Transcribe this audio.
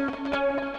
Música